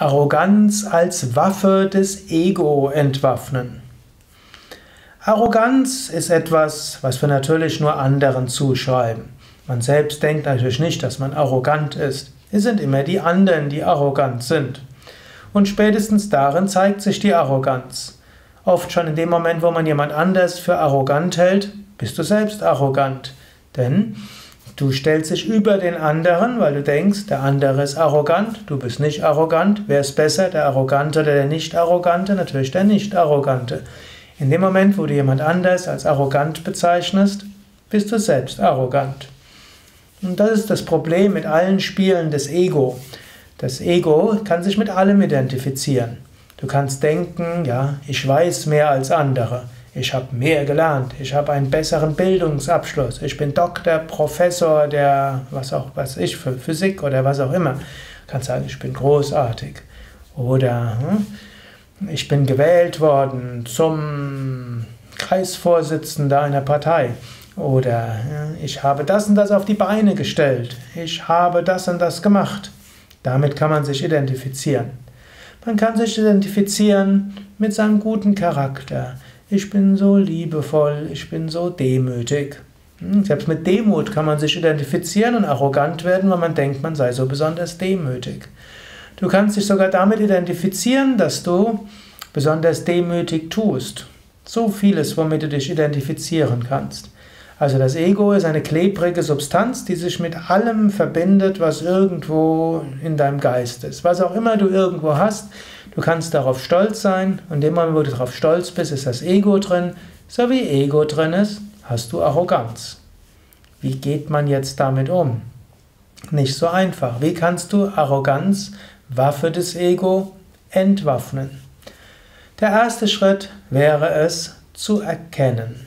Arroganz als Waffe des Ego entwaffnen. Arroganz ist etwas, was wir natürlich nur anderen zuschreiben. Man selbst denkt natürlich nicht, dass man arrogant ist. Es sind immer die anderen, die arrogant sind. Und spätestens darin zeigt sich die Arroganz. Oft schon in dem Moment, wo man jemand anders für arrogant hält, bist du selbst arrogant. Denn Du stellst dich über den anderen, weil du denkst, der andere ist arrogant, du bist nicht arrogant. Wer ist besser, der Arrogante oder der Nicht-Arrogante? Natürlich der Nicht-Arrogante. In dem Moment, wo du jemand anders als arrogant bezeichnest, bist du selbst arrogant. Und das ist das Problem mit allen Spielen des Ego. Das Ego kann sich mit allem identifizieren. Du kannst denken, ja, ich weiß mehr als andere ich habe mehr gelernt, ich habe einen besseren Bildungsabschluss, ich bin Doktor, Professor der, was auch, was ich, für Physik oder was auch immer. Du kannst sagen, ich bin großartig. Oder hm, ich bin gewählt worden zum Kreisvorsitzender einer Partei. Oder ich habe das und das auf die Beine gestellt. Ich habe das und das gemacht. Damit kann man sich identifizieren. Man kann sich identifizieren mit seinem guten Charakter ich bin so liebevoll, ich bin so demütig. Hm, selbst mit Demut kann man sich identifizieren und arrogant werden, weil man denkt, man sei so besonders demütig. Du kannst dich sogar damit identifizieren, dass du besonders demütig tust. So vieles, womit du dich identifizieren kannst. Also das Ego ist eine klebrige Substanz, die sich mit allem verbindet, was irgendwo in deinem Geist ist. Was auch immer du irgendwo hast, du kannst darauf stolz sein und immer, wo du darauf stolz bist, ist das Ego drin. So wie Ego drin ist, hast du Arroganz. Wie geht man jetzt damit um? Nicht so einfach. Wie kannst du Arroganz, Waffe des Ego, entwaffnen? Der erste Schritt wäre es zu erkennen.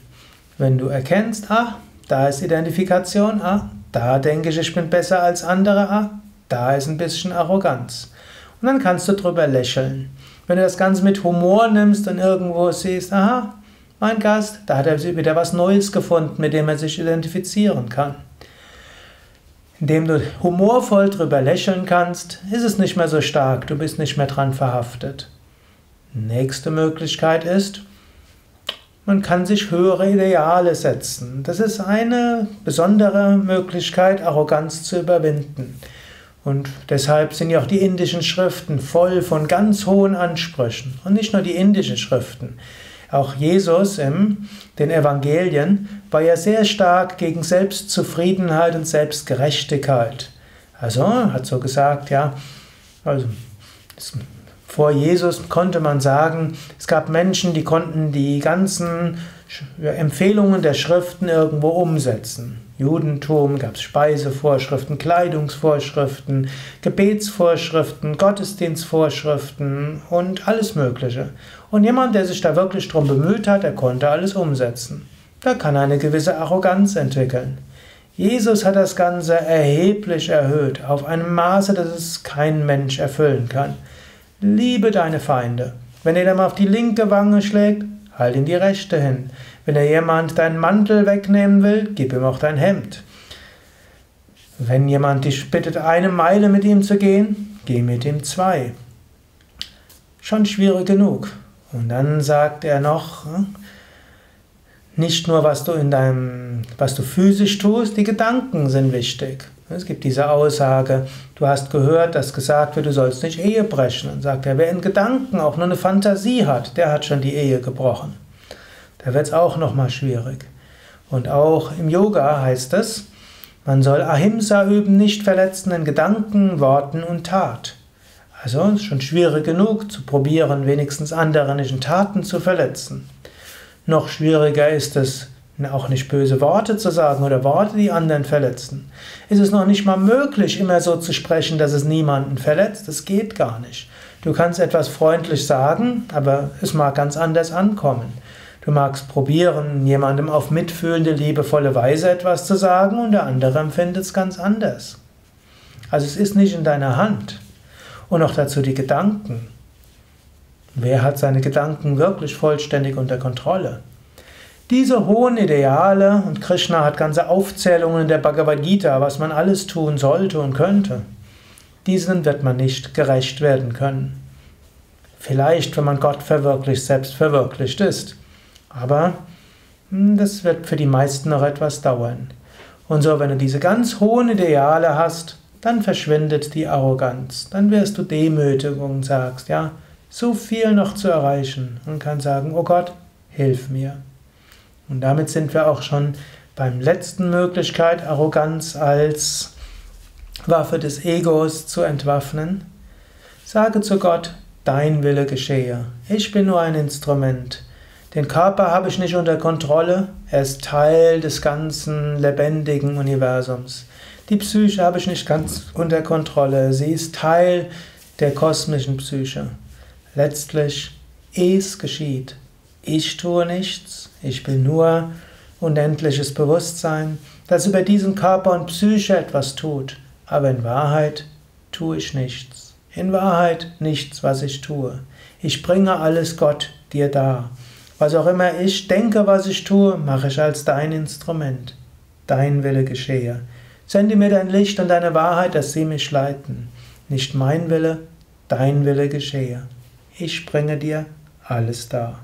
Wenn du erkennst, ah, da ist Identifikation, ah, da denke ich, ich bin besser als andere, ah, da ist ein bisschen Arroganz. Und dann kannst du drüber lächeln. Wenn du das Ganze mit Humor nimmst und irgendwo siehst, aha, mein Gast, da hat er wieder was Neues gefunden, mit dem er sich identifizieren kann. Indem du humorvoll drüber lächeln kannst, ist es nicht mehr so stark, du bist nicht mehr dran verhaftet. Nächste Möglichkeit ist, man kann sich höhere Ideale setzen. Das ist eine besondere Möglichkeit, Arroganz zu überwinden. Und deshalb sind ja auch die indischen Schriften voll von ganz hohen Ansprüchen. Und nicht nur die indischen Schriften. Auch Jesus in den Evangelien war ja sehr stark gegen Selbstzufriedenheit und Selbstgerechtigkeit. Also hat so gesagt, ja, also vor Jesus konnte man sagen, es gab Menschen, die konnten die ganzen Empfehlungen der Schriften irgendwo umsetzen. Judentum gab es Speisevorschriften, Kleidungsvorschriften, Gebetsvorschriften, Gottesdienstvorschriften und alles Mögliche. Und jemand, der sich da wirklich drum bemüht hat, der konnte alles umsetzen. Da kann eine gewisse Arroganz entwickeln. Jesus hat das Ganze erheblich erhöht, auf einem Maße, dass es kein Mensch erfüllen kann. Liebe deine Feinde. Wenn dir mal auf die linke Wange schlägt, halt ihm die rechte hin. Wenn er jemand deinen Mantel wegnehmen will, gib ihm auch dein Hemd. Wenn jemand dich bittet, eine Meile mit ihm zu gehen, geh mit ihm zwei. Schon schwierig genug. Und dann sagt er noch, hm, nicht nur was du in deinem, was du physisch tust, die Gedanken sind wichtig. Es gibt diese Aussage, du hast gehört, dass gesagt wird, du sollst nicht Ehe brechen. Dann sagt er, wer in Gedanken auch nur eine Fantasie hat, der hat schon die Ehe gebrochen. Da wird es auch nochmal schwierig. Und auch im Yoga heißt es, man soll Ahimsa üben, nicht verletzen in Gedanken, Worten und Tat. Also ist schon schwierig genug zu probieren, wenigstens andere nicht in Taten zu verletzen. Noch schwieriger ist es, auch nicht böse Worte zu sagen oder Worte, die anderen verletzen. Es ist noch nicht mal möglich, immer so zu sprechen, dass es niemanden verletzt. Das geht gar nicht. Du kannst etwas freundlich sagen, aber es mag ganz anders ankommen. Du magst probieren, jemandem auf mitfühlende, liebevolle Weise etwas zu sagen und der andere empfindet es ganz anders. Also es ist nicht in deiner Hand. Und noch dazu die Gedanken. Wer hat seine Gedanken wirklich vollständig unter Kontrolle? Diese hohen Ideale, und Krishna hat ganze Aufzählungen in der Bhagavad Gita, was man alles tun sollte und könnte. diesen wird man nicht gerecht werden können. Vielleicht, wenn man Gott verwirklicht, selbst verwirklicht ist. Aber hm, das wird für die meisten noch etwas dauern. Und so, wenn du diese ganz hohen Ideale hast, dann verschwindet die Arroganz. Dann wirst du demütig und sagst, ja, so viel noch zu erreichen und kann sagen, oh Gott, hilf mir. Und damit sind wir auch schon beim letzten Möglichkeit, Arroganz als Waffe des Egos zu entwaffnen. Sage zu Gott, dein Wille geschehe. Ich bin nur ein Instrument. Den Körper habe ich nicht unter Kontrolle, er ist Teil des ganzen lebendigen Universums. Die Psyche habe ich nicht ganz unter Kontrolle, sie ist Teil der kosmischen Psyche. Letztlich, es geschieht. Ich tue nichts, ich bin nur unendliches Bewusstsein, das über diesen Körper und Psyche etwas tut, aber in Wahrheit tue ich nichts. In Wahrheit nichts, was ich tue. Ich bringe alles Gott dir dar. Was auch immer ich denke, was ich tue, mache ich als dein Instrument. Dein Wille geschehe. Sende mir dein Licht und deine Wahrheit, dass sie mich leiten. Nicht mein Wille, dein Wille geschehe. Ich bringe dir alles dar.